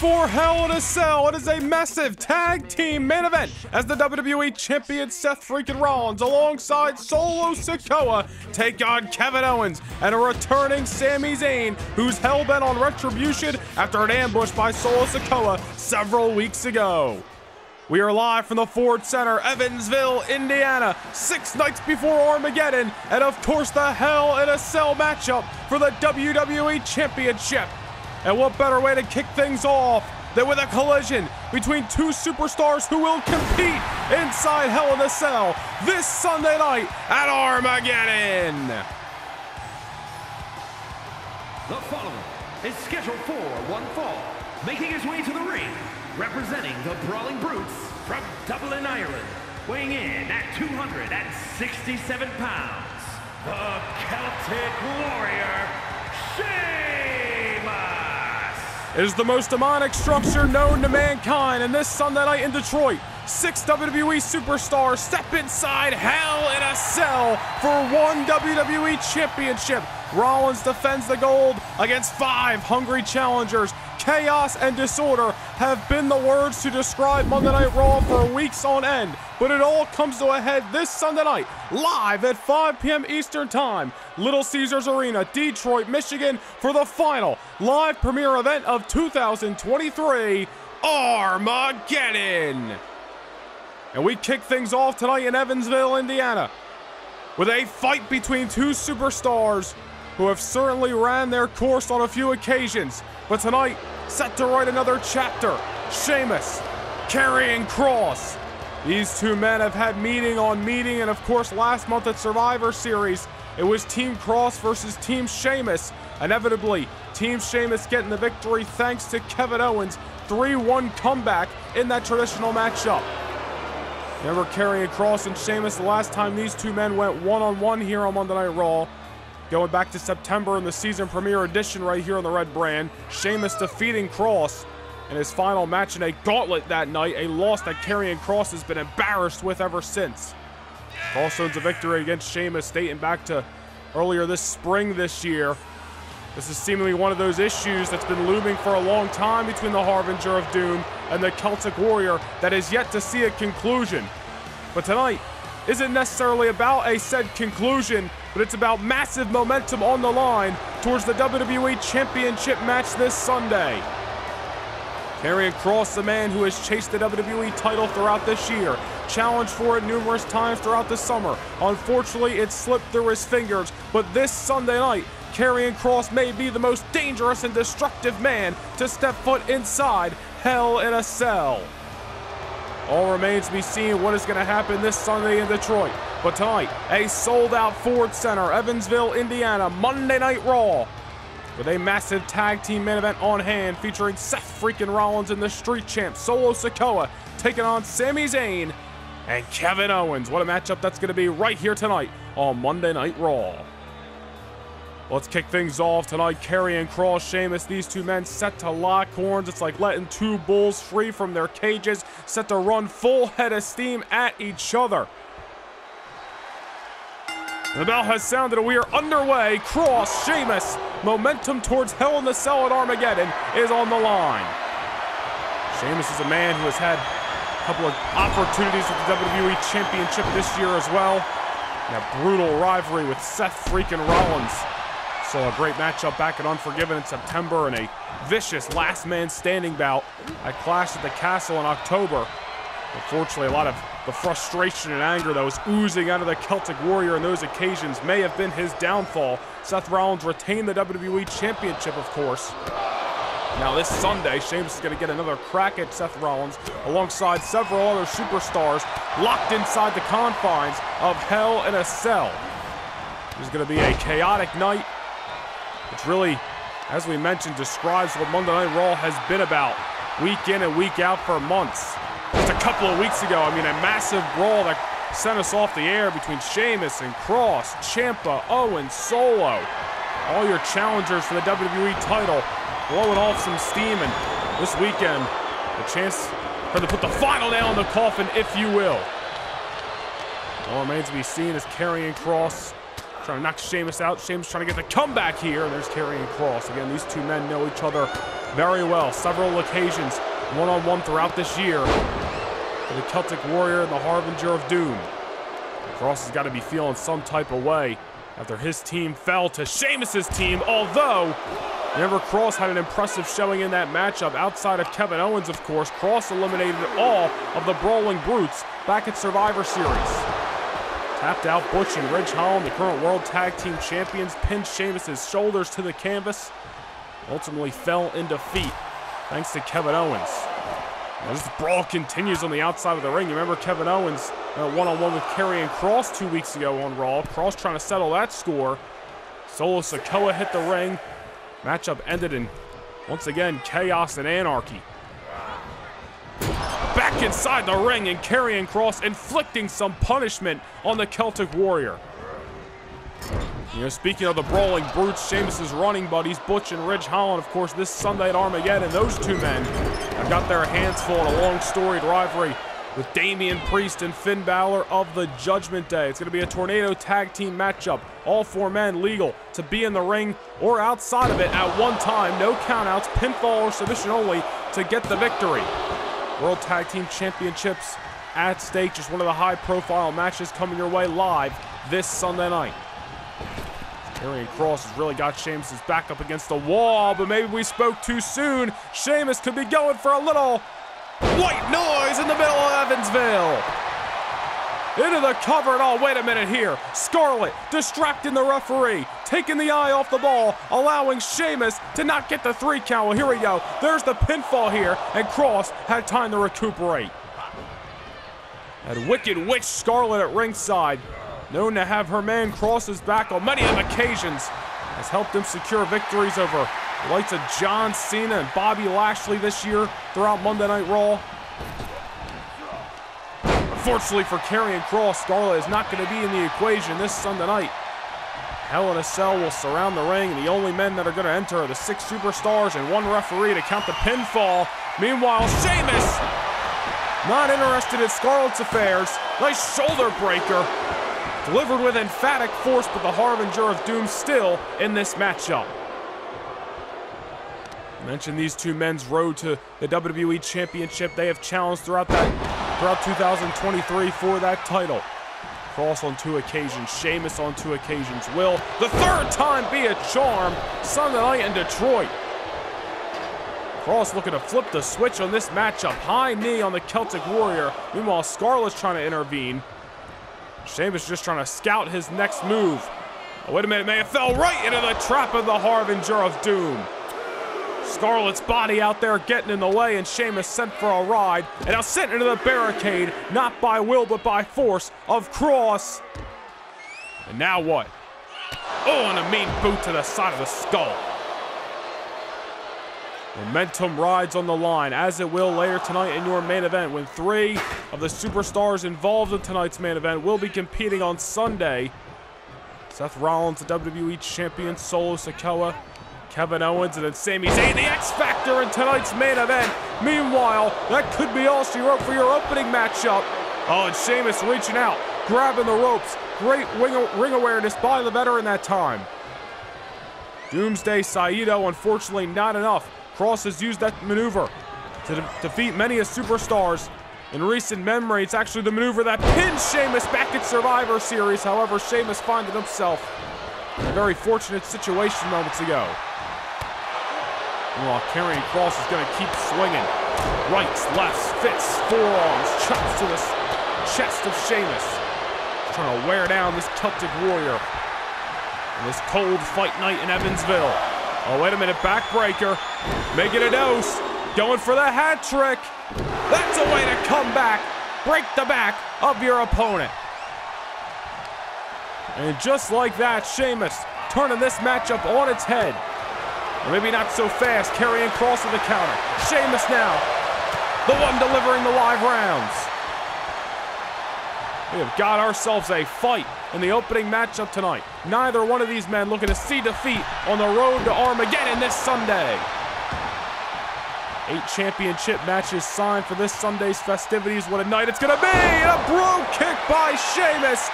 before Hell in a Cell, it is a massive tag team main event as the WWE Champion Seth freaking Rollins alongside Solo Sikoa take on Kevin Owens and a returning Sami Zayn who's hell-bent on retribution after an ambush by Solo Sikoa several weeks ago. We are live from the Ford Center, Evansville, Indiana, six nights before Armageddon, and of course the Hell in a Cell matchup for the WWE Championship. And what better way to kick things off than with a collision between two superstars who will compete inside Hell in a Cell this Sunday night at Armageddon. The following is scheduled for one fall, making his way to the ring, representing the Brawling Brutes from Dublin, Ireland, weighing in at 267 pounds, the Celtic Warrior, Sheamus! Is the most demonic structure known to mankind, and this Sunday night in Detroit, six WWE superstars step inside Hell in a Cell for one WWE Championship. Rollins defends the gold against five hungry challengers. Chaos and disorder have been the words to describe Monday Night Raw for weeks on end, but it all comes to a head this Sunday night, live at 5 p.m. Eastern Time, Little Caesars Arena, Detroit, Michigan, for the final live premiere event of 2023, Armageddon. And we kick things off tonight in Evansville, Indiana, with a fight between two superstars who have certainly ran their course on a few occasions, but tonight set to write another chapter. Sheamus, Karrion Kross. These two men have had meeting on meeting, and of course, last month at Survivor Series, it was Team Kross versus Team Sheamus. Inevitably, Team Sheamus getting the victory thanks to Kevin Owens' 3 1 comeback in that traditional matchup. Remember Karrion Kross and Sheamus the last time these two men went one on one here on Monday Night Raw. Going back to September in the season premiere edition right here on the Red Brand. Sheamus defeating Kross in his final match in a gauntlet that night, a loss that Karrion Kross has been embarrassed with ever since. Kross owns a victory against Sheamus dating back to earlier this spring this year. This is seemingly one of those issues that's been looming for a long time between the Harbinger of Doom and the Celtic Warrior that is yet to see a conclusion. But tonight isn't necessarily about a said conclusion, but it's about massive momentum on the line towards the WWE Championship match this Sunday. Karrion Kross, the man who has chased the WWE title throughout this year, challenged for it numerous times throughout the summer. Unfortunately, it slipped through his fingers, but this Sunday night, Karrion Kross may be the most dangerous and destructive man to step foot inside Hell in a Cell. All remains to be seen what is going to happen this Sunday in Detroit. But tonight, a sold out Ford Center, Evansville, Indiana, Monday Night Raw. With a massive tag team main event on hand featuring Seth freaking Rollins and the Street Champ Solo Sikoa taking on Sami Zayn and Kevin Owens. What a matchup that's going to be right here tonight on Monday Night Raw. Let's kick things off tonight. Karrion Kross, Sheamus, these two men set to lock horns. It's like letting two bulls free from their cages, set to run full head of steam at each other. The bell has sounded and we are underway. Kross, Sheamus, momentum towards Hell in the Cell at Armageddon is on the line. Sheamus is a man who has had a couple of opportunities at the WWE Championship this year as well. And a brutal rivalry with Seth freaking Rollins. Saw a great matchup back at Unforgiven in September and a vicious last man standing bout at Clash at the Castle in October. Unfortunately, a lot of the frustration and anger that was oozing out of the Celtic Warrior on those occasions may have been his downfall. Seth Rollins retained the WWE Championship, of course. Now, this Sunday, Sheamus is going to get another crack at Seth Rollins alongside several other superstars locked inside the confines of Hell in a Cell. Is going to be a chaotic night which really, as we mentioned, describes what Monday Night Raw has been about week in and week out for months. Just a couple of weeks ago, I mean, a massive brawl that sent us off the air between Sheamus and Kross, Ciampa, Owen, Solo. All your challengers for the WWE title blowing off some steam, and this weekend, a chance for them to put the final nail in the coffin, if you will. All remains to be seen as Karrion Kross Trying to knock Sheamus out. Sheamus trying to get the comeback here. And there's Karrion Kross. Again, these two men know each other very well. Several occasions, one-on-one throughout this year. For the Celtic Warrior and the Harbinger of Doom. Kross has got to be feeling some type of way after his team fell to Sheamus's team, although remember Kross had an impressive showing in that matchup outside of Kevin Owens, of course. Kross eliminated all of the Brawling Brutes back at Survivor Series. Tapped out Butch and Ridge Holland, the current World Tag Team Champions, pinned Sheamus's shoulders to the canvas, ultimately fell in defeat thanks to Kevin Owens. Now this brawl continues on the outside of the ring. You remember Kevin Owens uh, one-on-one with Karrion Kross two weeks ago on Raw. Kross trying to settle that score. Solo Sikoa hit the ring. Matchup ended in, once again, chaos and anarchy. Inside the ring and Karrion Kross inflicting some punishment on the Celtic Warrior. You know, speaking of the brawling brutes, Sheamus's running buddies, Butch and Ridge Holland, of course, this Sunday at Armageddon, and those two men have got their hands full in a long storied rivalry with Damian Priest and Finn Balor of the Judgment Day. It's going to be a tornado tag team matchup. All four men legal to be in the ring or outside of it at one time. No countouts, pinfall or submission only to get the victory. World Tag Team Championships at stake. Just one of the high profile matches coming your way live this Sunday night. Karrion Kross has really got Sheamus' back up against the wall, but maybe we spoke too soon. Sheamus could be going for a little white noise in the middle of Evansville. Into the cover and oh, wait a minute here. Scarlett distracting the referee, taking the eye off the ball, allowing Sheamus to not get the three count. Well, here we go. There's the pinfall here, and Kross had time to recuperate. That Wicked Witch Scarlett at ringside known to have her man cross his back on many occasions, has helped him secure victories over the likes of John Cena and Bobby Lashley this year throughout Monday Night Raw. Unfortunately for Karrion Kross, Scarlett is not going to be in the equation this Sunday night. Hell in a Cell will surround the ring, and the only men that are going to enter are the six superstars and one referee to count the pinfall. Meanwhile, Sheamus, not interested in Scarlett's affairs. Nice shoulder breaker. Delivered with emphatic force, but the Harbinger of Doom still in this matchup. Mention these two men's road to the WWE Championship. They have challenged throughout that throughout 2023 for that title. Kross on two occasions, Sheamus on two occasions. Will the third time be a charm Sunday night in Detroit? Kross looking to flip the switch on this matchup. High knee on the Celtic Warrior. Meanwhile, Scarlett's trying to intervene. Sheamus just trying to scout his next move. Oh, wait a minute, man. It fell right into the trap of the Harbinger of Doom. Scarlett's body out there getting in the way, and Sheamus sent for a ride. And now sent into the barricade, not by will, but by force of Kross. And now what? Oh, and a mean boot to the side of the skull. Momentum rides on the line, as it will later tonight in your main event, when three of the superstars involved in tonight's main event will be competing on Sunday. Seth Rollins, the WWE Champion, Solo Sikoa, Kevin Owens, and then Sami Zayn, the X Factor in tonight's main event. Meanwhile, that could be all she wrote for your opening matchup. Oh, and Sheamus reaching out, grabbing the ropes. Great ring awareness by the veteran that time. Doomsday Saito, unfortunately not enough Kross has used that maneuver to de defeat many of superstars. In recent memory, it's actually the maneuver that pinned Sheamus back at Survivor Series. However, Sheamus finding himself in a very fortunate situation moments ago. While Karrion Kross is going to keep swinging. Rights, lefts, fits, forearms, chops to the chest of Sheamus. trying to wear down this Celtic warrior. On this cold fight night in Evansville. Oh, wait a minute, backbreaker. Making a dose. Going for the hat trick. That's a way to come back. Break the back of your opponent. And just like that, Sheamus turning this matchup on its head. Maybe not so fast, Karrion Kross to the counter. Sheamus now, the one delivering the live rounds. We have got ourselves a fight in the opening matchup tonight. Neither one of these men looking to see defeat on the road to Armageddon this Sunday. Eight championship matches signed for this Sunday's festivities. What a night it's going to be! And a brogue kick by Sheamus.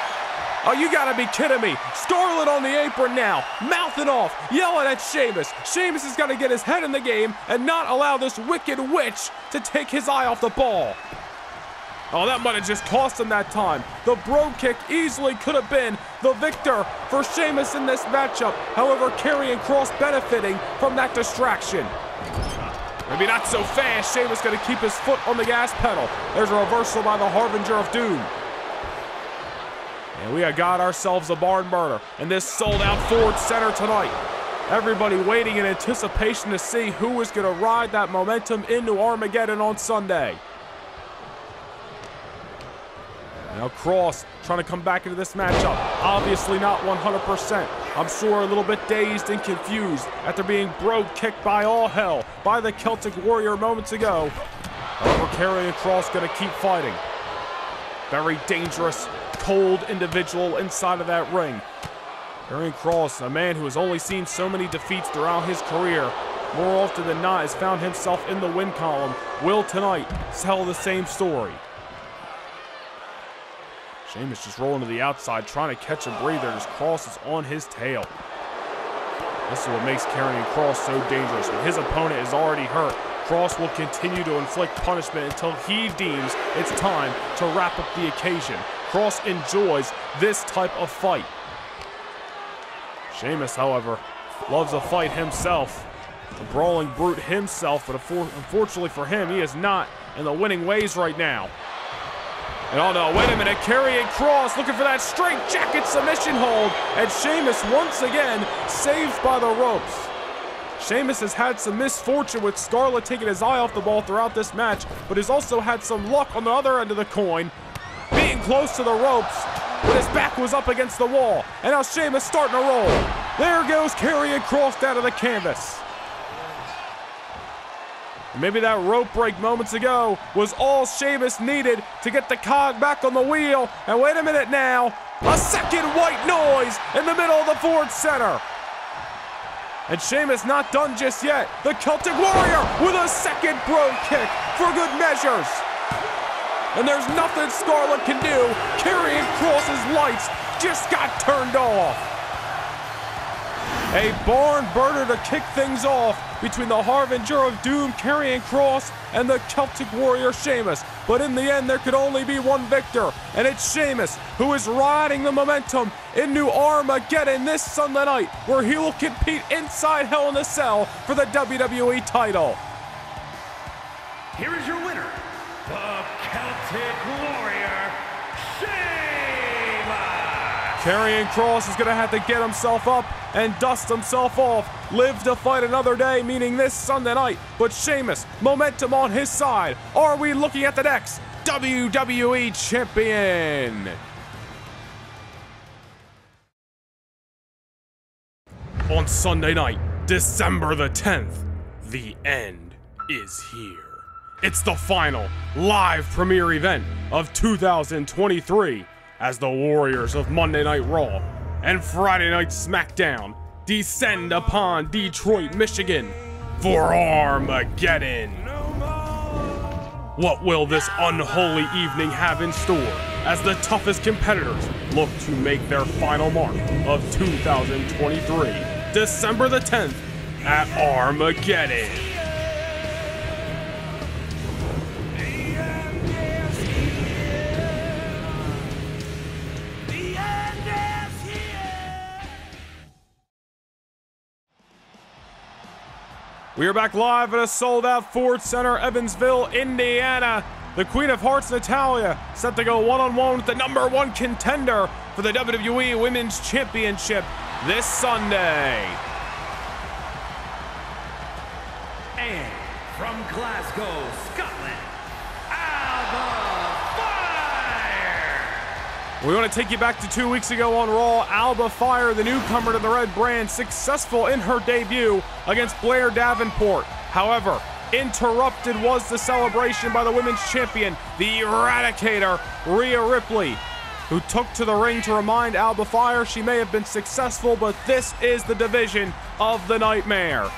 Oh, you gotta be kidding me. Scarlett on the apron now, mouthing off, yelling at Sheamus. Sheamus is gonna get his head in the game and not allow this wicked witch to take his eye off the ball. Oh, that might have just cost him that time. The Brogue Kick easily could have been the victor for Sheamus in this matchup. However, Karrion Kross benefiting from that distraction. Maybe not so fast. Sheamus to keep his foot on the gas pedal. There's a reversal by the Harbinger of Doom. And we have got ourselves a barn burner in this sold-out Ford Center tonight. Everybody waiting in anticipation to see who is going to ride that momentum into Armageddon on Sunday. Now Kross trying to come back into this matchup. Obviously not 100%. I'm sure a little bit dazed and confused after being brogue kicked by all hell by the Celtic Warrior moments ago. However, Karrion Kross going to keep fighting. Very dangerous, cold individual inside of that ring. Karrion Kross, a man who has only seen so many defeats throughout his career, more often than not has found himself in the win column, will tonight tell the same story. Sheamus just rolling to the outside, trying to catch a breather as Kross is on his tail. This is what makes Karrion Kross so dangerous. When his opponent is already hurt, Kross will continue to inflict punishment until he deems it's time to wrap up the occasion. Kross enjoys this type of fight. Sheamus, however, loves a fight himself. A brawling brute himself, but unfortunately for him, he is not in the winning ways right now. And oh no, wait a minute, Karrion Kross, looking for that straight jacket submission hold. And Sheamus once again saved by the ropes. Sheamus has had some misfortune with Scarlett taking his eye off the ball throughout this match, but has also had some luck on the other end of the coin, being close to the ropes, but his back was up against the wall. And now Sheamus starting to roll. There goes Karrion Kross down to the canvas. Maybe that rope break moments ago was all Sheamus needed to get the cog back on the wheel. And wait a minute now, a second white noise in the middle of the Ford Center. And Sheamus not done just yet. The Celtic Warrior with a second brogue kick for good measures. And there's nothing Scarlett can do. Karrion Kross's lights just got turned off. A barn burner to kick things off between the Harbinger of Doom, Karrion Kross, and the Celtic Warrior Sheamus. But in the end, there could only be one victor, and it's Sheamus who is riding the momentum into Armageddon this Sunday night, where he will compete inside Hell in a Cell for the WWE title. Here is your Sheamus. Kross is going to have to get himself up and dust himself off. Live to fight another day, meaning this Sunday night. But Sheamus, momentum on his side. Are we looking at the next WWE Champion? On Sunday night, December the 10th, the end is here. It's the final live premiere event of 2023 as the Warriors of Monday Night Raw and Friday Night SmackDown descend upon Detroit, Michigan for Armageddon. What will this unholy evening have in store as the toughest competitors look to make their final mark of 2023, December the 10th at Armageddon? We are back live at a sold out Ford Center, Evansville, Indiana. The Queen of Hearts, Natalya, set to go one on one with the number one contender for the WWE Women's Championship this Sunday. And from Glasgow, we want to take you back to two weeks ago on Raw. Alba Fire, the newcomer to the Red Brand, successful in her debut against Blair Davenport. However, interrupted was the celebration by the women's champion, the Eradicator, Rhea Ripley, who took to the ring to remind Alba Fire she may have been successful, but this is the division of the Nightmare.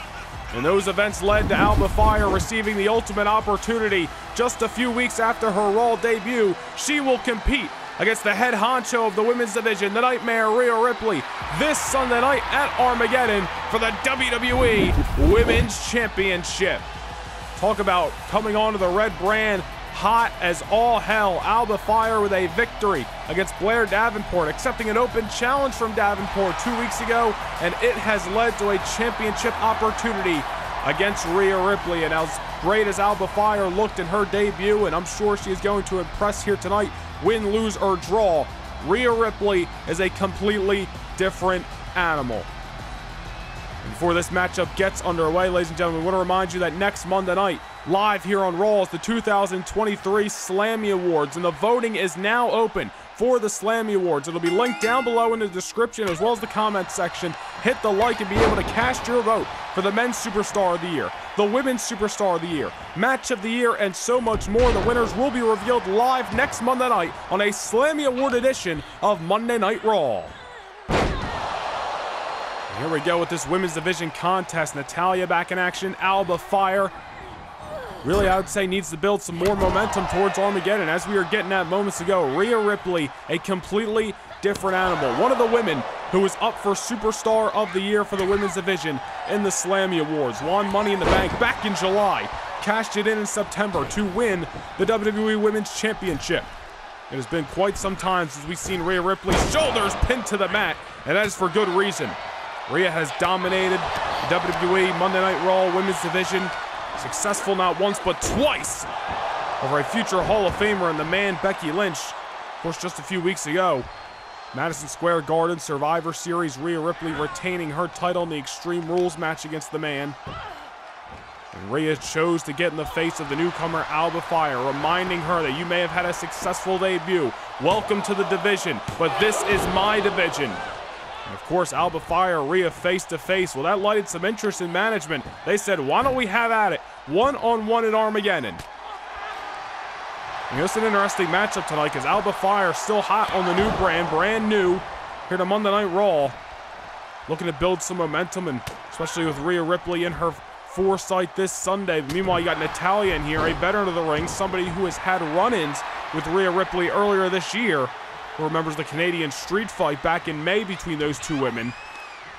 And those events led to Alba Fire receiving the ultimate opportunity just a few weeks after her Raw debut. She will compete against the head honcho of the women's division, the Nightmare Rhea Ripley, this Sunday night at Armageddon for the WWE Women's Championship. Talk about coming onto the red brand hot as all hell. Alba Fire with a victory against Blair Davenport, accepting an open challenge from Davenport two weeks ago, and it has led to a championship opportunity against Rhea Ripley. And as great as Alba Fire looked in her debut, and I'm sure she is going to impress here tonight, win, lose, or draw, Rhea Ripley is a completely different animal. And Before this matchup gets underway, ladies and gentlemen, I want to remind you that next Monday night, live here on Raw, is the 2023 Slammy Awards, and the voting is now open for the Slammy Awards. It'll be linked down below in the description as well as the comment section. Hit the like and be able to cast your vote for the Men's Superstar of the Year, the Women's Superstar of the Year, Match of the Year, and so much more. The winners will be revealed live next Monday night on a Slammy Award edition of Monday Night Raw. Here we go with this women's division contest. Natalya back in action. Alba Fire. Really, I would say needs to build some more momentum towards Armageddon. As we were getting at moments ago, Rhea Ripley, a completely different animal. One of the women who was up for Superstar of the Year for the women's division in the Slammy Awards. Won Money in the Bank back in July. Cashed it in in September to win the WWE Women's Championship. It has been quite some time since we've seen Rhea Ripley's shoulders pinned to the mat, and that is for good reason. Rhea has dominated the WWE Monday Night Raw Women's Division. Successful not once, but twice over a future Hall of Famer and the man Becky Lynch. Of course, just a few weeks ago, Madison Square Garden Survivor Series, Rhea Ripley retaining her title in the Extreme Rules match against the man. And Rhea chose to get in the face of the newcomer Alba Fire, reminding her that you may have had a successful debut. Welcome to the division, but this is my division. And of course, Alba Fire, Rhea face to face. Well, that lighted some interest in management. They said, why don't we have at it? One on one at Armageddon. And it's an interesting matchup tonight because Alba Fire still hot on the new brand, brand new, here to Monday Night Raw. Looking to build some momentum, and especially with Rhea Ripley in her foresight this Sunday. Meanwhile, you got Natalya in here, a veteran of the ring, somebody who has had run ins with Rhea Ripley earlier this year who remembers the Canadian street fight back in May between those two women.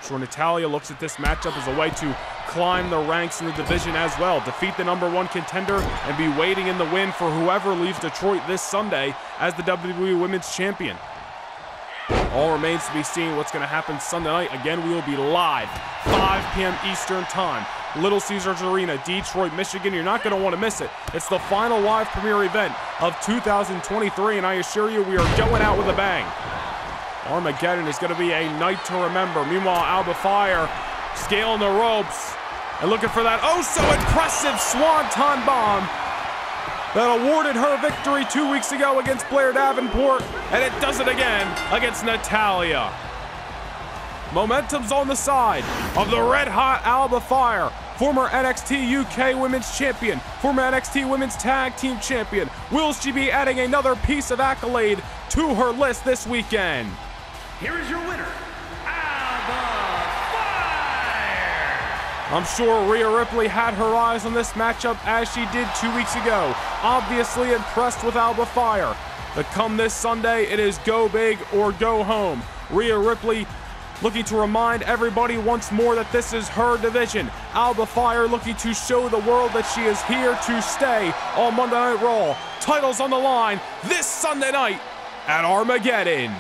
Sure, Natalya looks at this matchup as a way to climb the ranks in the division as well, defeat the number one contender, and be waiting in the win for whoever leaves Detroit this Sunday as the WWE Women's Champion. All remains to be seen what's going to happen Sunday night. Again, we will be live, 5 p.m. Eastern Time. Little Caesars Arena, Detroit, Michigan. You're not going to want to miss it. It's the final live premiere event of 2023, and I assure you we are going out with a bang. Armageddon is going to be a night to remember. Meanwhile, Alba Fire scaling the ropes and looking for that oh so impressive Swanton bomb that awarded her victory two weeks ago against Blair Davenport, and it does it again against Natalya. Momentum's on the side of the red hot Alba Fire, former NXT UK Women's Champion, former NXT Women's Tag Team Champion. Will she be adding another piece of accolade to her list this weekend? Here is your winner, I'm sure Rhea Ripley had her eyes on this matchup as she did two weeks ago. Obviously impressed with Alba Fire. But come this Sunday, it is go big or go home. Rhea Ripley looking to remind everybody once more that this is her division. Alba Fire looking to show the world that she is here to stay on Monday Night Raw. Titles on the line this Sunday night at Armageddon.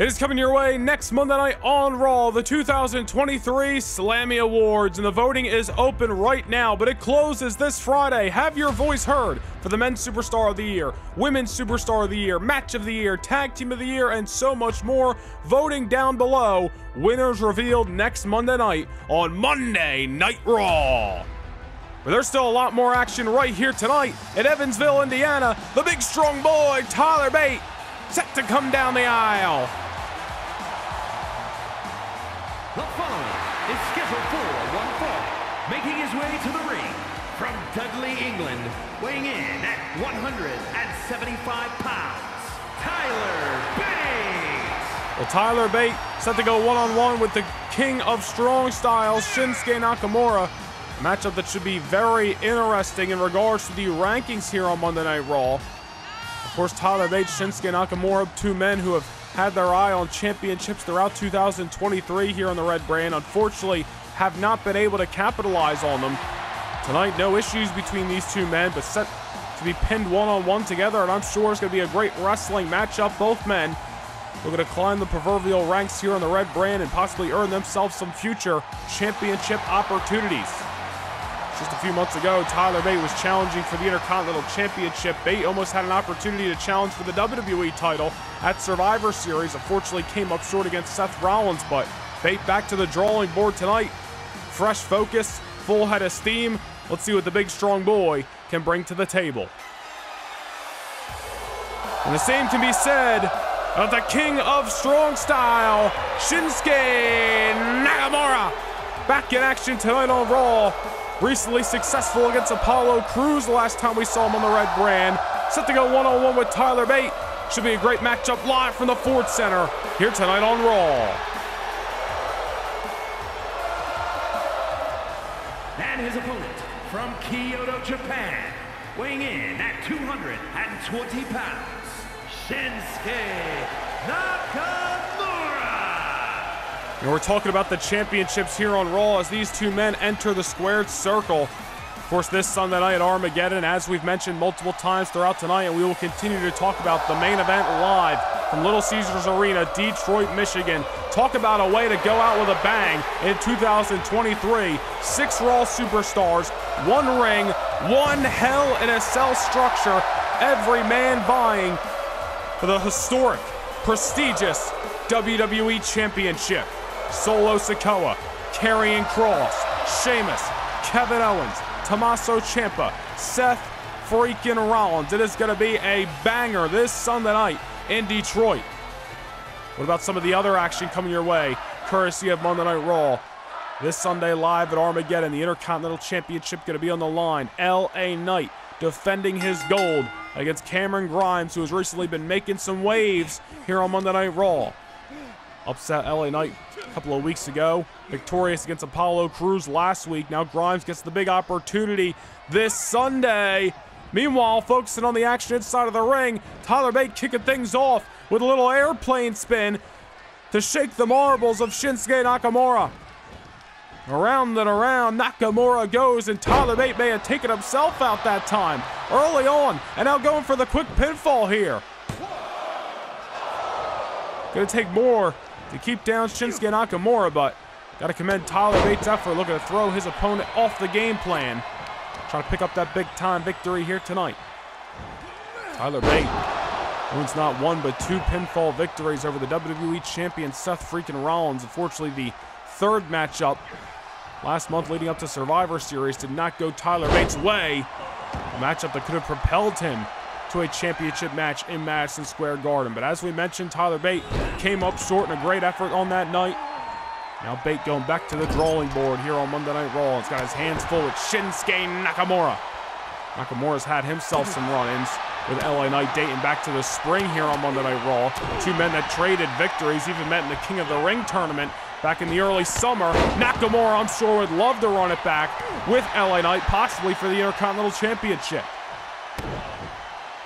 It is coming your way next Monday night on Raw, the 2023 Slammy Awards, and the voting is open right now, but it closes this Friday. Have your voice heard for the Men's Superstar of the Year, Women's Superstar of the Year, Match of the Year, Tag Team of the Year, and so much more. Voting down below. Winners revealed next Monday night on Monday Night Raw. But there's still a lot more action right here tonight at Evansville, Indiana. The big strong boy, Tyler Bate, set to come down the aisle. The following is scheduled for one fall, making his way to the ring from Dudley, England, weighing in at 175 pounds, Tyler Bate. Well, Tyler Bate set to go one-on-one with the king of strong styles, Shinsuke Nakamura. A matchup that should be very interesting in regards to the rankings here on Monday Night Raw. Of course, Tyler Bates, Shinsuke Nakamura, two men who have had their eye on championships throughout 2023 here on the Red Brand. Unfortunately, have not been able to capitalize on them. Tonight, no issues between these two men, but set to be pinned one on one together, and I'm sure it's going to be a great wrestling matchup. Both men looking to climb the proverbial ranks here on the Red Brand and possibly earn themselves some future championship opportunities. Just a few months ago, Tyler Bate was challenging for the Intercontinental Championship. Bate almost had an opportunity to challenge for the WWE title at Survivor Series. Unfortunately, came up short against Seth Rollins, but Bate back to the drawing board tonight. Fresh focus, full head of steam. Let's see what the big strong boy can bring to the table. And the same can be said of the king of strong style, Shinsuke Nakamura. Back in action tonight on Raw. Recently successful against Apollo Crews the last time we saw him on the red brand. Set to go one on one with Tyler Bate. Should be a great matchup live from the Ford Center here tonight on Raw. And his opponent from Kyoto, Japan, weighing in at 220 pounds, Shinsuke Nakamura. And we're talking about the championships here on Raw as these two men enter the squared circle. Of course, this Sunday night at Armageddon, as we've mentioned multiple times throughout tonight, and we will continue to talk about the main event live from Little Caesars Arena, Detroit, Michigan. Talk about a way to go out with a bang in 2023. Six Raw superstars, one ring, one Hell in a Cell structure, every man vying for the historic, prestigious WWE Championship. Solo Sikoa, Karrion Kross, Sheamus, Kevin Owens, Tommaso Ciampa, Seth freaking Rollins. It is going to be a banger this Sunday night in Detroit. What about some of the other action coming your way, courtesy of Monday Night Raw? This Sunday live at Armageddon, the Intercontinental Championship going to be on the line. LA Knight defending his gold against Cameron Grimes, who has recently been making some waves here on Monday Night Raw. Upset LA Knight a couple of weeks ago. Victorious against Apollo Crews last week. Now Grimes gets the big opportunity this Sunday. Meanwhile, focusing on the action inside of the ring, Tyler Bate kicking things off with a little airplane spin to shake the marbles of Shinsuke Nakamura. Around and around, Nakamura goes, and Tyler Bate may have taken himself out that time early on, and now going for the quick pinfall here. Gonna take more to keep down Shinsuke Nakamura, but gotta commend Tyler Bates' effort looking to throw his opponent off the game plan. Trying to pick up that big time victory here tonight. Tyler Bates owns not one but two pinfall victories over the WWE champion Seth freaking Rollins. Unfortunately, the third matchup last month leading up to Survivor Series did not go Tyler Bates' way. A matchup that could have propelled him to a championship match in Madison Square Garden. But as we mentioned, Tyler Bate came up short in a great effort on that night. Now Bate going back to the drawing board here on Monday Night Raw. He's got his hands full with Shinsuke Nakamura. Nakamura's had himself some run-ins with LA Knight dating back to the spring here on Monday Night Raw. Two men that traded victories, even met in the King of the Ring tournament back in the early summer. Nakamura, I'm sure, would love to run it back with LA Knight, possibly for the Intercontinental Championship.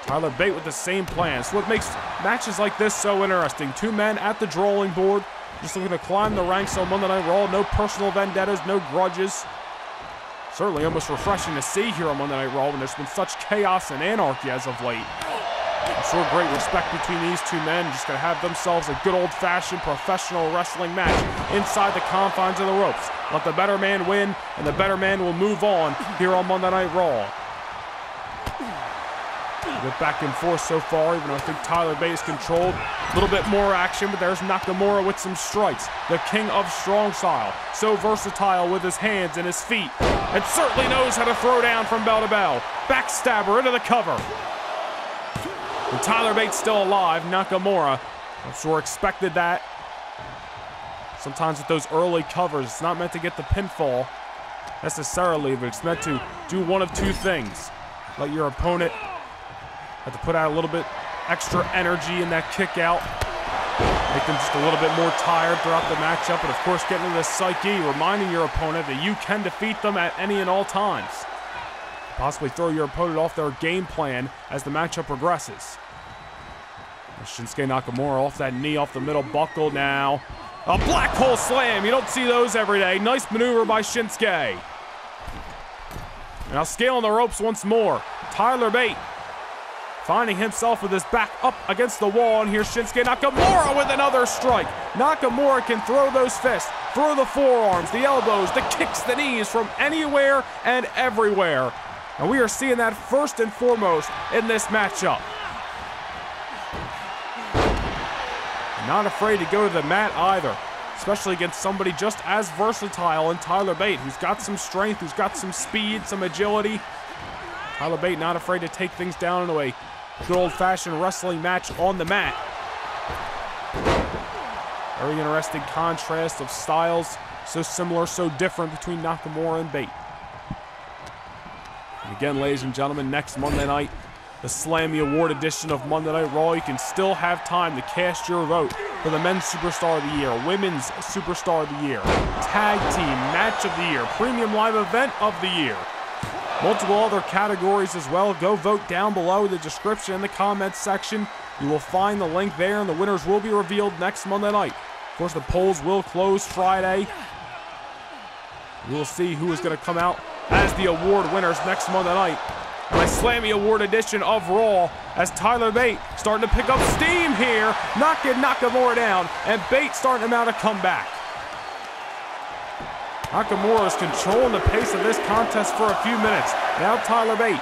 Tyler Bate with the same plan. plans. What makes matches like this so interesting. Two men at the drawing board, just looking to climb the ranks on Monday Night Raw. No personal vendettas, no grudges. Certainly almost refreshing to see here on Monday Night Raw when there's been such chaos and anarchy as of late. I'm sure great respect between these two men. Just gonna have themselves a good old-fashioned professional wrestling match inside the confines of the ropes. Let the better man win, and the better man will move on here on Monday Night Raw. Bit back and forth so far, even though I think Tyler Bates controlled. A little bit more action, but there's Nakamura with some strikes. The king of strong style. So versatile with his hands and his feet. And certainly knows how to throw down from bell to bell. Backstabber into the cover. And Tyler Bates still alive. Nakamura, I'm sure expected that. Sometimes with those early covers, it's not meant to get the pinfall necessarily, but it's meant to do one of two things. Let your opponent have to put out a little bit extra energy in that kick out. Make them just a little bit more tired throughout the matchup, and of course, getting into the psyche, reminding your opponent that you can defeat them at any and all times. Possibly throw your opponent off their game plan as the matchup progresses. Shinsuke Nakamura off that knee, off the middle buckle now. A black hole slam. You don't see those every day. Nice maneuver by Shinsuke. Now scaling the ropes once more. Tyler Bate finding himself with his back up against the wall. And here's Shinsuke Nakamura with another strike. Nakamura can throw those fists, throw the forearms, the elbows, the kicks, the knees from anywhere and everywhere. And we are seeing that first and foremost in this matchup. Not afraid to go to the mat either, especially against somebody just as versatile in Tyler Bate, who's got some strength, who's got some speed, some agility. Tyler Bate not afraid to take things down in a good old-fashioned wrestling match on the mat. Very interesting contrast of styles, so similar, so different between Nakamura and Bate. And again, ladies and gentlemen, next Monday night, the Slammy Award edition of Monday Night Raw. You can still have time to cast your vote for the Men's Superstar of the Year, Women's Superstar of the Year, Tag Team Match of the Year, Premium Live Event of the Year. Multiple other categories as well. Go vote down below in the description in the comments section. You will find the link there, and the winners will be revealed next Monday night. Of course, the polls will close Friday. We will see who is going to come out as the award winners next Monday night my Slammy Award edition of Raw as Tyler Bate starting to pick up steam here, knocking Nakamura down, and Bate starting to mount a comeback. Nakamura is controlling the pace of this contest for a few minutes. Now Tyler Bate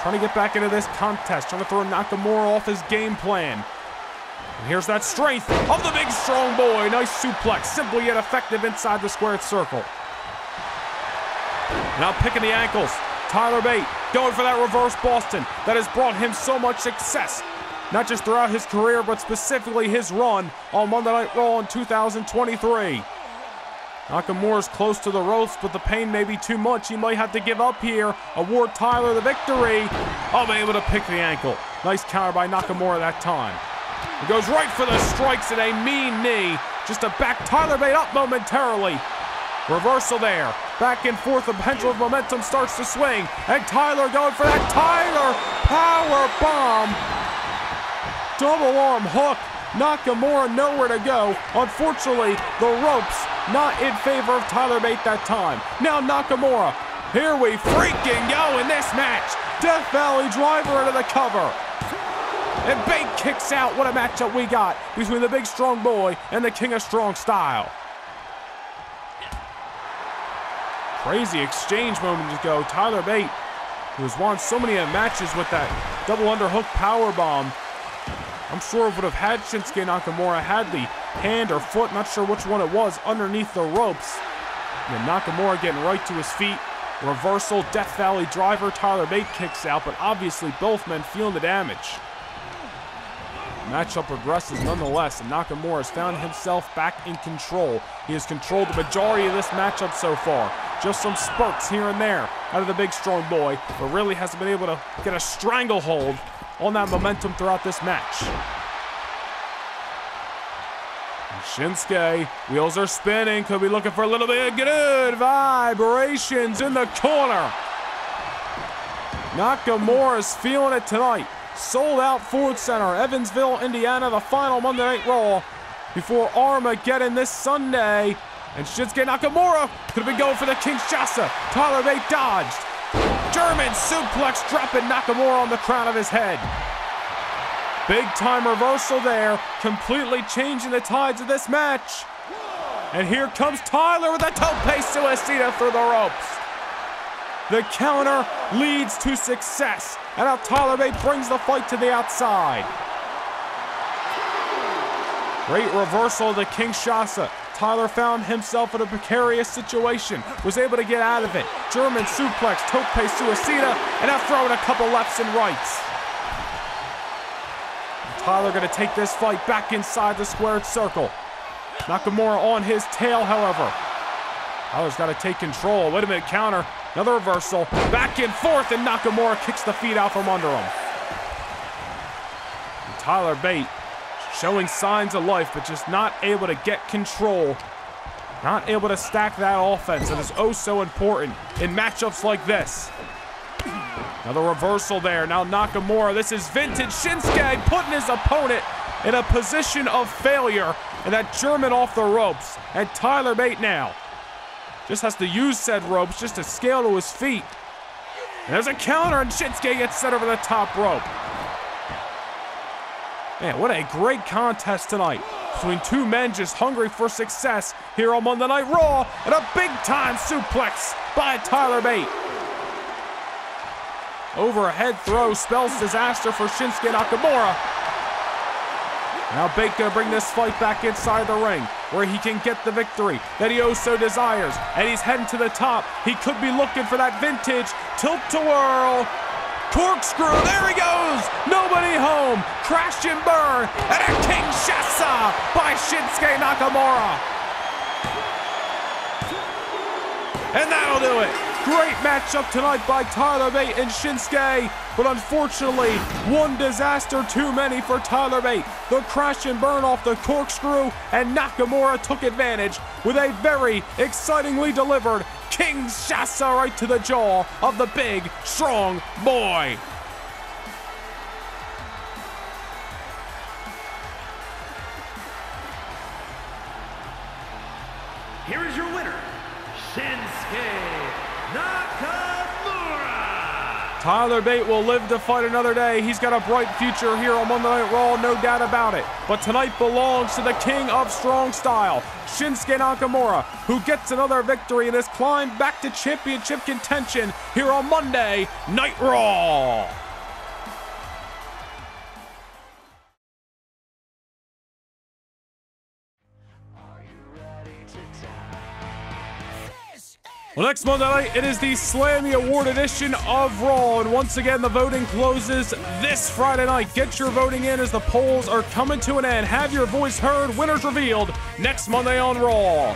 trying to get back into this contest, trying to throw Nakamura off his game plan. And here's that strength of the big strong boy. Nice suplex, simple yet effective inside the squared circle. Now picking the ankles. Tyler Bate going for that reverse Boston that has brought him so much success. Not just throughout his career, but specifically his run on Monday Night Raw in 2023. Nakamura's close to the ropes, but the pain may be too much. He might have to give up here. Award Tyler the victory. Oh, able to pick the ankle. Nice counter by Nakamura that time. He goes right for the strikes and a mean knee. Just to back Tyler Bate up momentarily. Reversal there. Back and forth, the pendulum of momentum starts to swing. And Tyler going for that Tyler power bomb. Double arm hook. Nakamura nowhere to go. Unfortunately, the ropes not in favor of Tyler Bate that time. Now Nakamura. Here we freaking go in this match. Death Valley driver into the cover. And Bate kicks out. What a matchup we got between the big strong boy and the king of strong style. Crazy exchange moment ago. Tyler Bate, who has won so many matches with that double underhook power bomb. I'm sure it would have had Shinsuke Nakamura had the hand or foot, not sure which one it was, underneath the ropes. And Nakamura getting right to his feet. Reversal, Death Valley driver. Tyler Bate kicks out, but obviously both men feeling the damage. Matchup progresses nonetheless, and Nakamura has found himself back in control. He has controlled the majority of this matchup so far. Just some spurts here and there out of the big strong boy, but really hasn't been able to get a stranglehold on that momentum throughout this match. Shinsuke, wheels are spinning, could be looking for a little bit of good vibrations in the corner. Nakamura's feeling it tonight. Sold out Ford Center, Evansville, Indiana, the final Monday Night Raw before Armageddon this Sunday. And Shinsuke Nakamura could have been going for the Kinshasa. Tyler Bate dodged. German suplex dropping Nakamura on the crown of his head. Big time reversal there, completely changing the tides of this match. And here comes Tyler with a tope suicida through the ropes. The counter leads to success. And now Tyler Bate brings the fight to the outside. Great reversal the Kinshasa. Tyler found himself in a precarious situation, was able to get out of it. German suplex, tope suicida, and now throwing a couple lefts and rights. Tyler going to take this fight back inside the squared circle. Nakamura on his tail, however. Tyler's got to take control. Wait a minute, counter. Another reversal. Back and forth, and Nakamura kicks the feet out from under him. And Tyler Bate showing signs of life, but just not able to get control. Not able to stack that offense that is oh so important in matchups like this. Now the reversal there. Now Nakamura. This is vintage Shinsuke putting his opponent in a position of failure. And that German off the ropes. And Tyler Bate now just has to use said ropes just to scale to his feet. And there's a counter, and Shinsuke gets set over the top rope. Man, what a great contest tonight between two men just hungry for success here on Monday Night Raw, and a big-time suplex by Tyler Bate. Overhead throw spells disaster for Shinsuke Nakamura. Now Bate gonna bring this fight back inside the ring where he can get the victory that he oh also desires. And he's heading to the top. He could be looking for that vintage tilt to whirl. Corkscrew, there he goes! Nobody home! Crash and burn! And a King Kinshasa by Shinsuke Nakamura! And that'll do it! Great matchup tonight by Tyler Bate and Shinsuke, but unfortunately, one disaster too many for Tyler Bate. The crash and burn off the corkscrew, and Nakamura took advantage with a very excitingly delivered King Kinshasa right to the jaw of the big, strong boy. Here is your winner, Shinsuke Nakamura. Tyler Bate will live to fight another day. He's got a bright future here on Monday Night Raw, no doubt about it. But tonight belongs to the king of strong style, Shinsuke Nakamura, who gets another victory in his climb back to championship contention here on Monday Night Raw. Well, next Monday night, it is the Slammy Award edition of Raw. And once again, the voting closes this Friday night. Get your voting in as the polls are coming to an end. Have your voice heard. Winners revealed next Monday on Raw.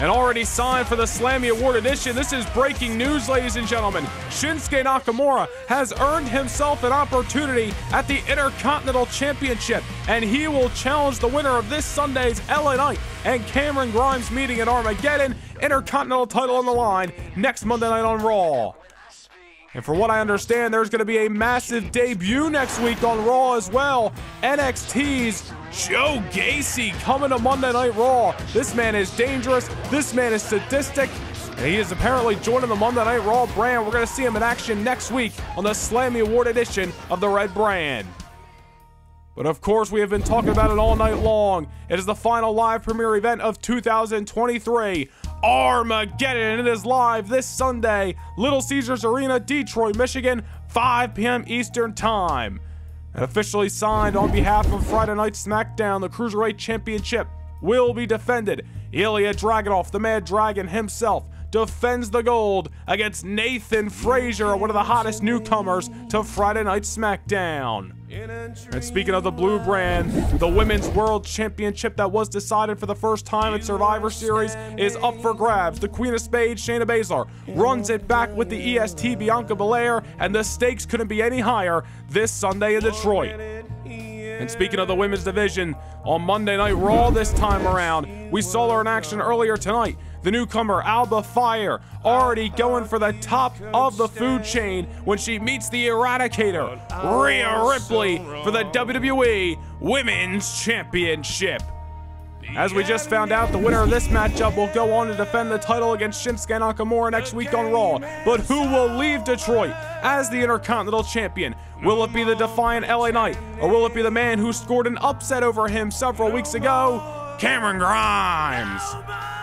And already signed for the Slammy Award edition. This is breaking news, ladies and gentlemen. Shinsuke Nakamura has earned himself an opportunity at the Intercontinental Championship, and he will challenge the winner of this Sunday's LA Knight and Cameron Grimes meeting at Armageddon. Intercontinental title on the line next Monday night on Raw. And for what I understand, there's going to be a massive debut next week on Raw as well. NXT's Joe Gacy coming to Monday Night Raw. This man is dangerous. This man is sadistic. And he is apparently joining the Monday Night Raw brand. We're going to see him in action next week on the Slammy Award edition of the Red Brand. But of course, we have been talking about it all night long. It is the final live premiere event of 2023. Armageddon, it is live this Sunday, Little Caesars Arena, Detroit, Michigan, 5 p.m. Eastern Time. And officially signed on behalf of Friday Night SmackDown, the Cruiserweight Championship will be defended. Ilya Dragunov, the Mad Dragon himself, defends the gold against Nathan Frazer, one of the hottest newcomers to Friday Night SmackDown. And speaking of the blue brand, the Women's World Championship that was decided for the first time in Survivor Series is up for grabs. The Queen of Spades, Shayna Baszler, runs it back with the EST Bianca Belair, and the stakes couldn't be any higher this Sunday in Detroit. And speaking of the women's division, on Monday Night Raw this time around, we saw her in action earlier tonight. The newcomer, Alba Fyre, already going for the top of the food chain when she meets the Eradicator, Rhea Ripley, for the WWE Women's Championship. As we just found out, the winner of this matchup will go on to defend the title against Shinsuke Nakamura next week on Raw. But who will leave Detroit as the Intercontinental Champion? Will it be the defiant LA Knight, or will it be the man who scored an upset over him several weeks ago, Cameron Grimes?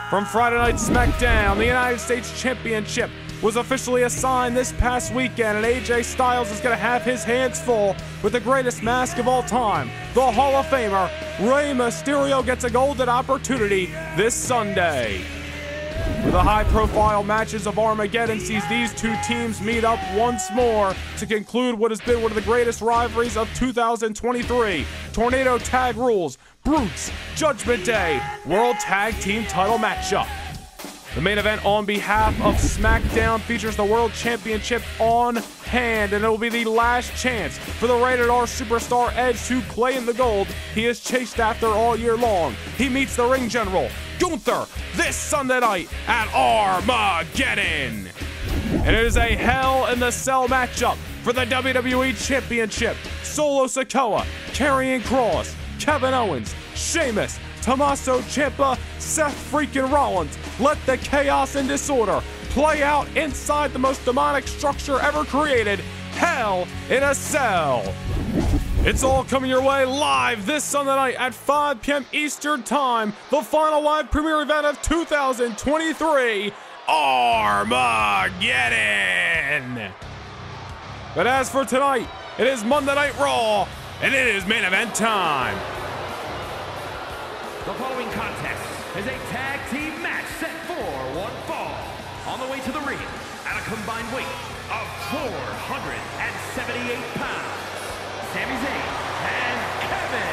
From Friday Night SmackDown, the United States Championship was officially assigned this past weekend, and AJ Styles is going to have his hands full with the greatest mask of all time. The Hall of Famer, Rey Mysterio, gets a golden opportunity this Sunday. The high profile matches of Armageddon sees these two teams meet up once more to conclude what has been one of the greatest rivalries of 2023. Tornado Tag Rules, Brutes, Judgment Day, World Tag Team title matchup. The main event on behalf of SmackDown features the World Championship on hand, and it will be the last chance for the Rated R superstar Edge to claim the gold he is chased after all year long. He meets the ring general, Gunther, this Sunday night at Armageddon. And it is a Hell in the Cell matchup for the WWE Championship. Solo Sikoa, Karrion Kross, Kevin Owens, Sheamus, Tommaso Ciampa, Seth freaking Rollins. Let the chaos and disorder play out inside the most demonic structure ever created Hell in a Cell. It's all coming your way live this Sunday night at 5 p.m. Eastern Time, the final live premiere event of 2023 Armageddon. But as for tonight, it is Monday Night Raw, and it is main event time. The following contest is a tag team match the way to the ring at a combined weight of 478 pounds, Sami Zayn and Kevin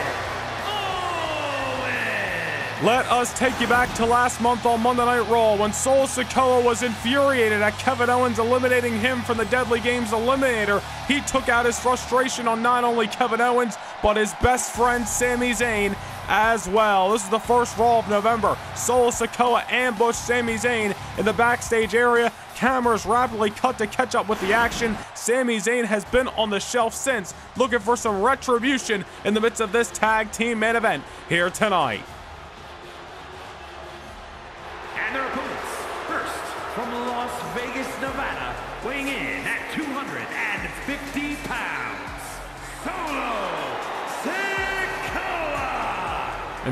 Owens. Let us take you back to last month on Monday Night Raw when Solo Sikoa was infuriated at Kevin Owens eliminating him from the Deadly Games Eliminator. He took out his frustration on not only Kevin Owens, but his best friend Sami Zayn as well. This is the first Raw of November. Solo Sikoa ambushed Sami Zayn in the backstage area. Cameras rapidly cut to catch up with the action. Sami Zayn has been on the shelf since, looking for some retribution in the midst of this tag team main event here tonight.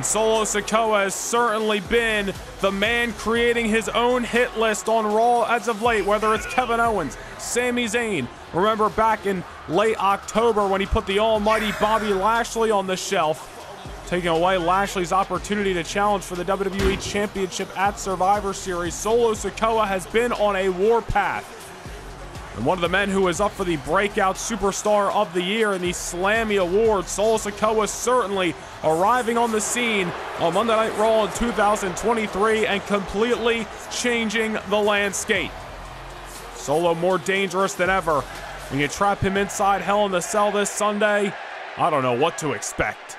And Solo Sikoa has certainly been the man creating his own hit list on Raw as of late, whether it's Kevin Owens, Sami Zayn. Remember back in late October when he put the almighty Bobby Lashley on the shelf, taking away Lashley's opportunity to challenge for the WWE Championship at Survivor Series. Solo Sikoa has been on a warpath. And one of the men who is up for the Breakout Superstar of the Year in the Slammy Awards, Solo Sikoa certainly arriving on the scene on Monday Night Raw in 2023 and completely changing the landscape. Solo more dangerous than ever. When you trap him inside Hell in the Cell this Sunday, I don't know what to expect.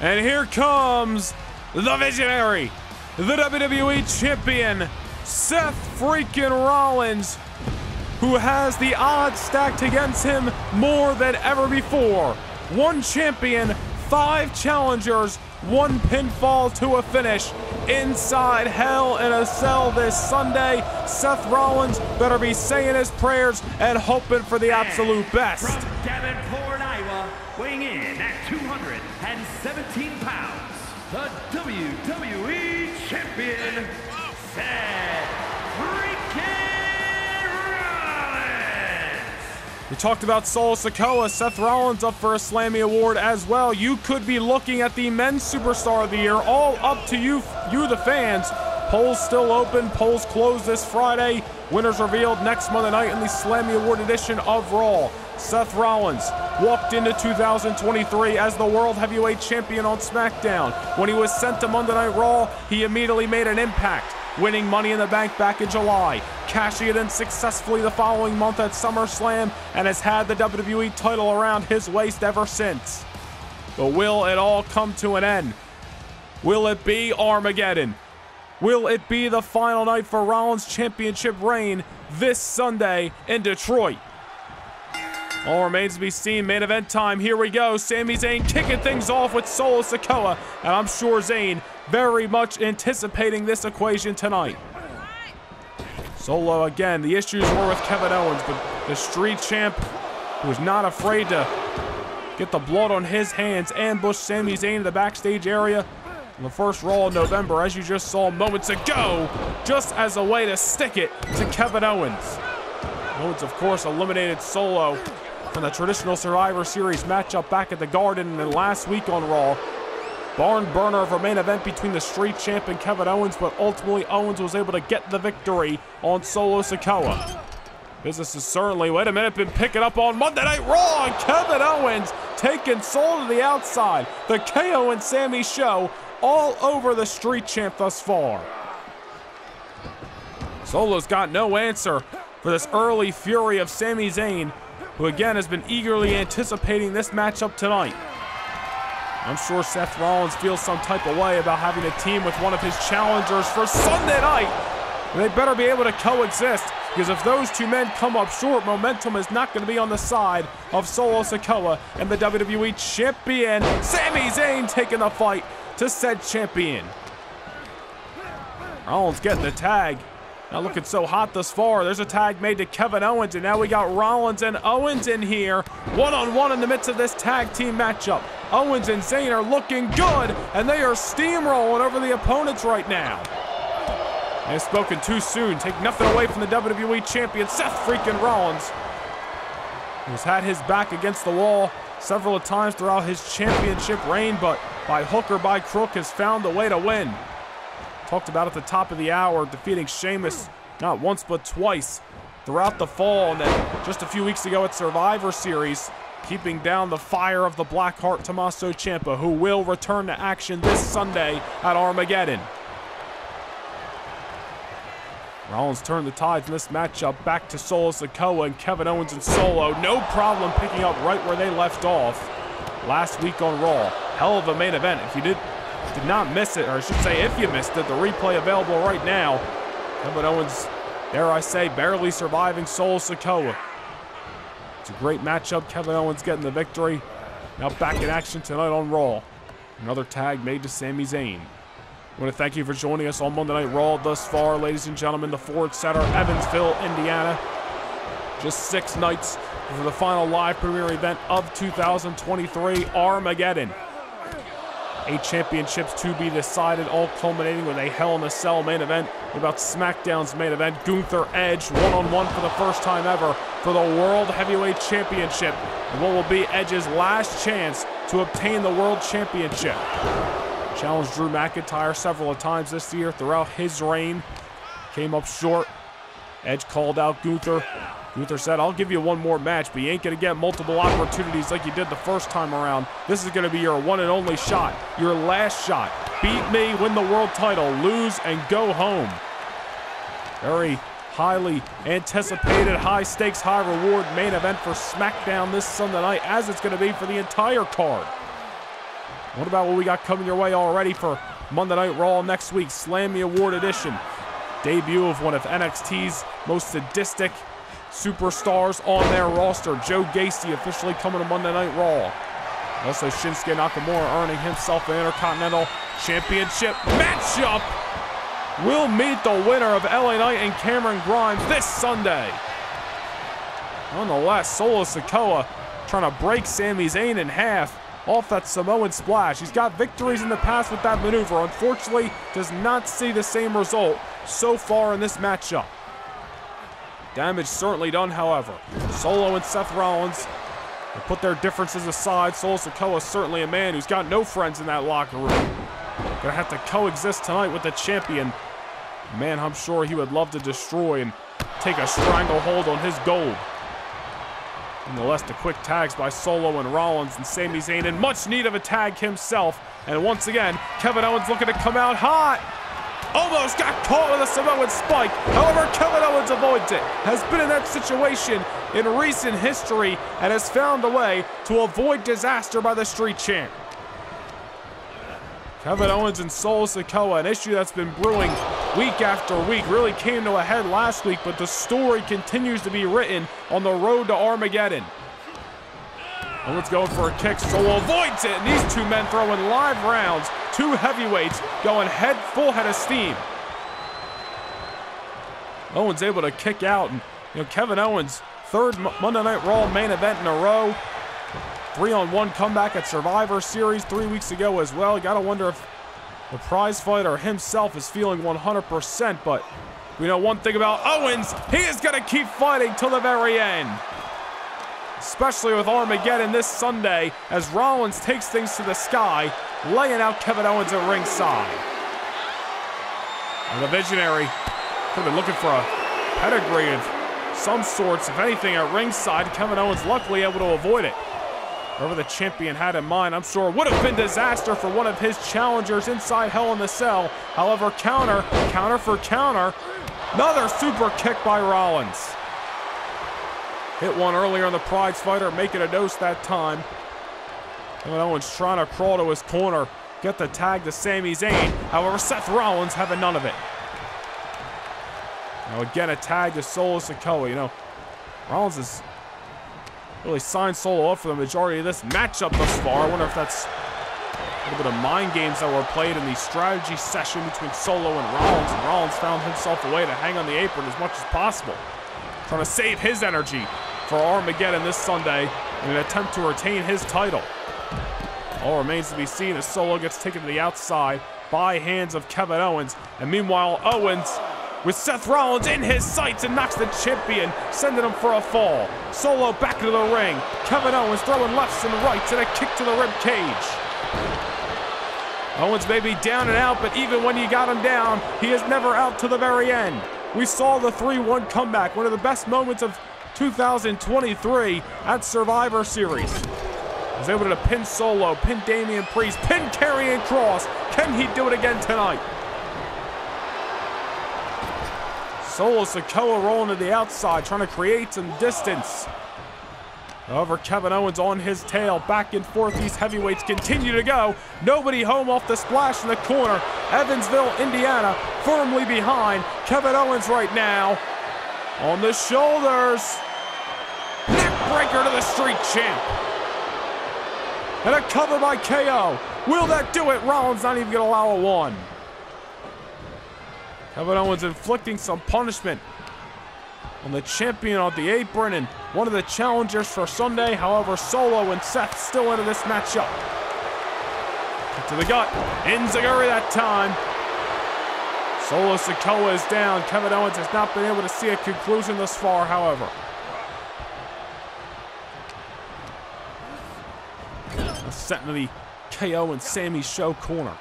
And here comes the visionary, the WWE champion, Seth freaking Rollins, who has the odds stacked against him more than ever before. One champion, five challengers, one pinfall to a finish. Inside Hell in a Cell this Sunday, Seth Rollins better be saying his prayers and hoping for the absolute best. From Davenport, Iowa, weighing in at 217 pounds, the WWE Champion, Seth Rollins. We talked about Solo Sikoa, Seth Rollins up for a Slammy Award as well. You could be looking at the Men's Superstar of the Year, all up to you, you the fans. Polls still open, polls closed this Friday. Winners revealed next Monday night in the Slammy Award edition of Raw. Seth Rollins walked into 2023 as the World Heavyweight Champion on SmackDown. When he was sent to Monday Night Raw, he immediately made an impact, winning Money in the Bank back in July, cashing it in successfully the following month at SummerSlam, and has had the WWE title around his waist ever since. But will it all come to an end? Will it be Armageddon? Will it be the final night for Rollins' championship reign this Sunday in Detroit? All remains to be seen. Main event time. Here we go. Sami Zayn kicking things off with Solo Sikoa. And I'm sure Zayn very much anticipating this equation tonight. Solo again. The issues were with Kevin Owens, but the street champ was not afraid to get the blood on his hands, ambush Sami Zayn in the backstage area. In the first Raw in November, as you just saw moments ago, just as a way to stick it to Kevin Owens. Owens, of course, eliminated Solo from the traditional Survivor Series matchup back at the Garden and last week on Raw. Barn burner of a main event between the Street Champ and Kevin Owens, but ultimately Owens was able to get the victory on Solo Sikoa. Business has certainly, wait a minute, been picking up on Monday Night Raw, and Kevin Owens taking Solo to the outside. The KO and Sami show all over the street champ thus far. Solo's got no answer for this early fury of Sami Zayn, who again has been eagerly anticipating this matchup tonight. I'm sure Seth Rollins feels some type of way about having a team with one of his challengers for Sunday night. They better be able to coexist because if those two men come up short, momentum is not going to be on the side of Solo Sikoa and the WWE Champion, Sami Zayn, taking the fight to said champion. Rollins getting the tag. Not looking so hot thus far. There's a tag made to Kevin Owens, and now we got Rollins and Owens in here. One-on-one -on -one in the midst of this tag team matchup. Owens and Zayn are looking good, and they are steamrolling over the opponents right now. They've spoken too soon. Take nothing away from the WWE Champion, Seth freaking Rollins. Who's had his back against the wall several times throughout his championship reign, but by hook or by crook has found a way to win. Talked about at the top of the hour, defeating Sheamus not once but twice throughout the fall, and then just a few weeks ago at Survivor Series, keeping down the fire of the Blackheart Tommaso Ciampa, who will return to action this Sunday at Armageddon. Rollins turned the tides in this matchup back to Solo Sikoa and Kevin Owens and Solo. No problem picking up right where they left off last week on Raw. Hell of a main event. If you did did not miss it, or I should say if you missed it, the replay available right now. Kevin Owens, dare I say, barely surviving Solo Sikoa. It's a great matchup. Kevin Owens getting the victory. Now back in action tonight on Raw. Another tag made to Sami Zayn. I want to thank you for joining us on Monday Night Raw thus far, ladies and gentlemen. The Ford Center, Evansville, Indiana. Just six nights for the final live premiere event of 2023, Armageddon. Eight championships to be decided, all culminating with a Hell in a Cell main event. What About SmackDown's main event, Gunther Edge one-on-one for the first time ever for the World Heavyweight Championship. And what will be Edge's last chance to obtain the World Championship. Challenged Drew McIntyre several times this year throughout his reign. Came up short. Edge called out Gunther. Gunther said, I'll give you one more match, but you ain't going to get multiple opportunities like you did the first time around. This is going to be your one and only shot, your last shot. Beat me, win the world title, lose, and go home. Very highly anticipated, high stakes, high reward main event for SmackDown this Sunday night, as it's going to be for the entire card. What about what we got coming your way already for Monday Night Raw next week? Slammy Award Edition. Debut of one of NXT's most sadistic superstars on their roster. Joe Gacy officially coming to Monday Night Raw. Also, Shinsuke Nakamura earning himself an Intercontinental Championship matchup. We'll meet the winner of LA Knight and Cameron Grimes this Sunday. Nonetheless, Solo Sikoa trying to break Sami Zayn in half off that Samoan splash. He's got victories in the past with that maneuver. Unfortunately, does not see the same result so far in this matchup. Damage certainly done, however. Solo and Seth Rollins put their differences aside. Solo Sikoa is certainly a man who's got no friends in that locker room. Gonna have to coexist tonight with the champion. Man I'm sure he would love to destroy and take a stranglehold on his gold. Nonetheless, the quick tags by Solo and Rollins and Sami Zayn in much need of a tag himself. And once again, Kevin Owens looking to come out hot. Almost got caught with a Samoan spike. However, Kevin Owens avoids it. Has been in that situation in recent history and has found a way to avoid disaster by the Street Champ. Kevin Owens and Solo Sikoa, an issue that's been brewing week after week, really came to a head last week, but the story continues to be written on the road to Armageddon. Owens going for a kick, Solo avoids it, and these two men throwing live rounds Two heavyweights going head full head of steam. Owens able to kick out, and you know Kevin Owens third Monday Night Raw main event in a row. Three on one comeback at Survivor Series three weeks ago as well. You Got to wonder if the prize fighter himself is feeling 100%. But we know one thing about Owens: he is to keep fighting till the very end especially with Armageddon this Sunday as Rollins takes things to the sky, laying out Kevin Owens at ringside. And the Visionary could have been looking for a pedigree of some sorts, if anything, at ringside. Kevin Owens luckily able to avoid it. Whatever the champion had in mind, I'm sure would have been disaster for one of his challengers inside Hell in the Cell. However, counter, counter for counter. Another super kick by Rollins. Hit one earlier on the prize fighter, making a dose that time. Kevin Owens trying to crawl to his corner, get the tag to Sami Zayn. However, Seth Rollins having none of it. Now again, a tag to Solo Sikoa. You know, Rollins has really signed Solo up for the majority of this matchup thus far. I wonder if that's a little bit of mind games that were played in the strategy session between Solo and Rollins. And Rollins found himself a way to hang on the apron as much as possible. Trying to save his energy for Armageddon this Sunday in an attempt to retain his title. All remains to be seen as Solo gets taken to the outside by hands of Kevin Owens. And meanwhile, Owens with Seth Rollins in his sights and knocks the champion, sending him for a fall. Solo back into the ring. Kevin Owens throwing lefts and rights and a kick to the rib cage. Owens may be down and out, but even when you got him down, he is never out to the very end. We saw the 3-1 comeback, one of the best moments of 2023 at Survivor Series. Was able to pin Solo, pin Damian Priest, pin Karrion Kross. Can he do it again tonight? Solo Sikoa rolling to the outside, trying to create some distance. However, Kevin Owens on his tail, back and forth. These heavyweights continue to go. Nobody home off the splash in the corner. Evansville, Indiana, firmly behind. Kevin Owens right now on the shoulders. Neck breaker to the street champ. And a cover by KO. Will that do it? Rollins not even going to allow a one. Kevin Owens inflicting some punishment on the champion on the apron and one of the challengers for Sunday. However, Solo and Seth still into this matchup. to the gut. in Enzuigiri that time. Solo Sikoa is down. Kevin Owens has not been able to see a conclusion thus far, however. The KO and Sami show corner.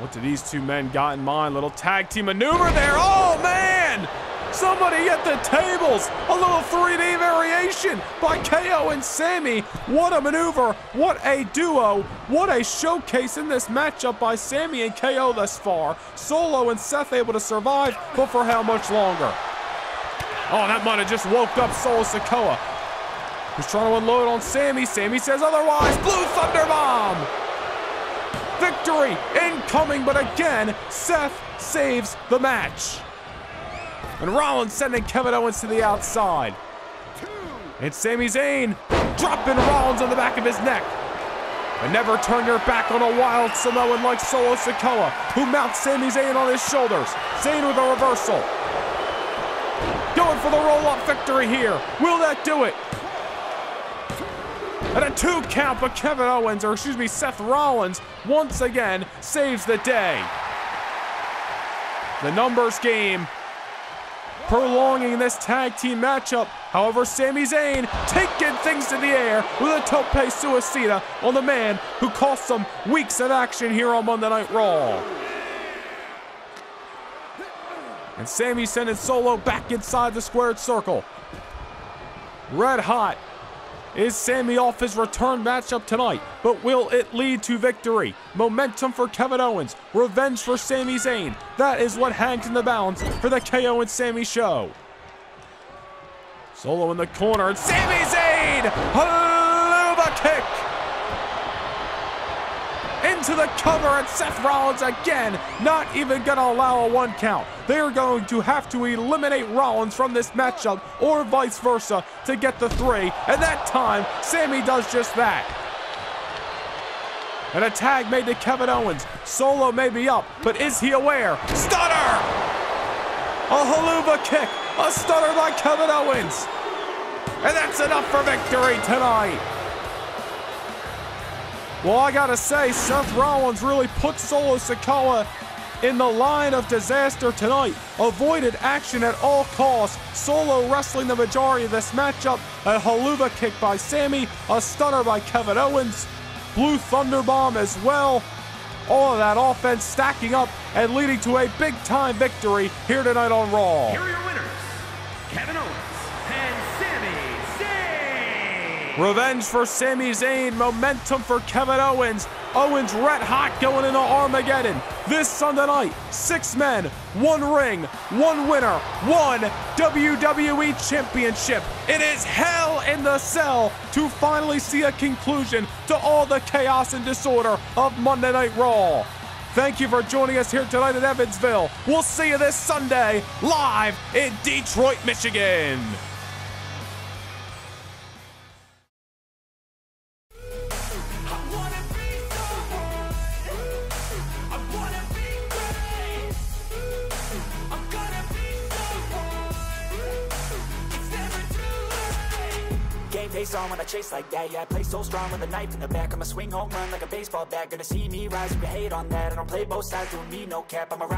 What do these two men got in mind? Little tag team maneuver there. Oh, man! Somebody at the tables. A little 3D variation by KO and Sami. What a maneuver. What a duo. What a showcase in this matchup by Sami and KO thus far. Solo and Seth able to survive, but for how much longer? Oh, that might have just woke up Solo Sikoa. Who's trying to unload on Sami. Sami says otherwise. Blue Thunder Bomb. Victory incoming, but again, Seth saves the match. And Rollins sending Kevin Owens to the outside. And Sami Zayn dropping Rollins on the back of his neck. And never turn your back on a wild Samoan like Solo Sikoa, who mounts Sami Zayn on his shoulders. Zayn with a reversal. Going for the roll-up victory here. Will that do it? And a two count, but Kevin Owens, or excuse me, Seth Rollins, once again saves the day. The numbers game prolonging this tag team matchup. However, Sami Zayn taking things to the air with a tope suicida on the man who cost some weeks of action here on Monday Night Raw. And Sami sending Solo back inside the squared circle. Red hot is Sami off his return matchup tonight, but will it lead to victory? Momentum for Kevin Owens, revenge for Sami Zayn. That is what hangs in the balance for the KO and Sami show. Solo in the corner, and Sami Zayn! Helluva kick! Into the cover, and Seth Rollins again not even going to allow a one count. They are going to have to eliminate Rollins from this matchup, or vice versa, to get the three. And that time, Sami does just that. And a tag made to Kevin Owens. Solo may be up, but is he aware? Stunner! A Helluva kick, a stunner by Kevin Owens. And that's enough for victory tonight. Well, I gotta say, Seth Rollins really put Solo Sikoa in the line of disaster tonight. Avoided action at all costs. Solo wrestling the majority of this matchup. A Helluva kick by Sami, A stunner by Kevin Owens. Blue Thunder Bomb as well. All of that offense stacking up and leading to a big time victory here tonight on Raw. Revenge for Sami Zayn, momentum for Kevin Owens. Owens red hot going into Armageddon. This Sunday night, six men, one ring, one winner, one WWE Championship. It is hell in the cell to finally see a conclusion to all the chaos and disorder of Monday Night Raw. Thank you for joining us here tonight in Evansville. We'll see you this Sunday live in Detroit, Michigan. Face on when I chase like that Yeah, I play so strong with a knife in the back I'ma swing home run like a baseball bat. Gonna see me rise, you hate on that. I don't play both sides, doing me no cap I'm a ride